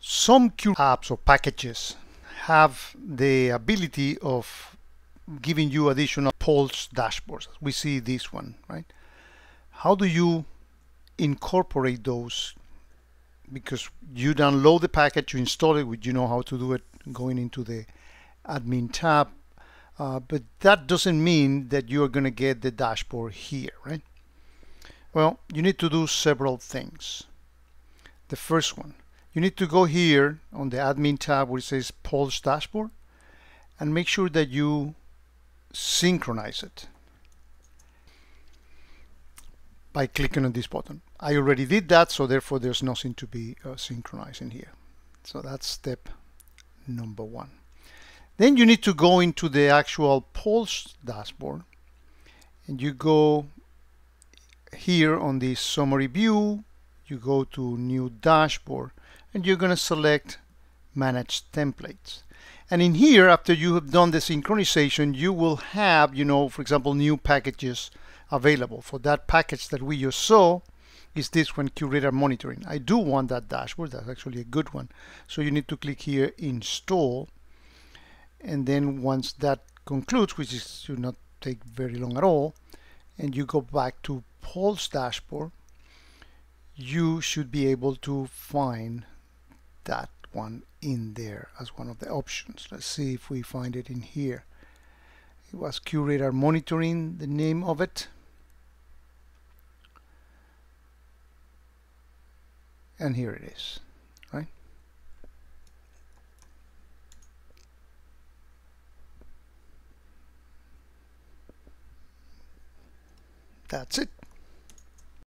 Some Q apps or packages have the ability of giving you additional Pulse dashboards. We see this one, right? How do you incorporate those? Because you download the package, you install it, you know how to do it going into the admin tab. Uh, but that doesn't mean that you're going to get the dashboard here, right? Well, you need to do several things. The first one, you need to go here on the admin tab where it says Pulse Dashboard and make sure that you synchronize it by clicking on this button. I already did that, so therefore there's nothing to be uh, synchronizing here. So that's step number one. Then you need to go into the actual Pulse dashboard and you go here on the summary view, you go to new dashboard and you're going to select manage templates. And in here, after you have done the synchronization, you will have, you know, for example, new packages available. For that package that we just saw, is this one, QRadar Monitoring. I do want that dashboard. That's actually a good one. So you need to click here, Install. And then once that concludes, which is, should not take very long at all, and you go back to Pulse Dashboard, you should be able to find that one in there as one of the options. Let's see if we find it in here. It was QRadar Monitoring, the name of it. And here it is, right? That's it.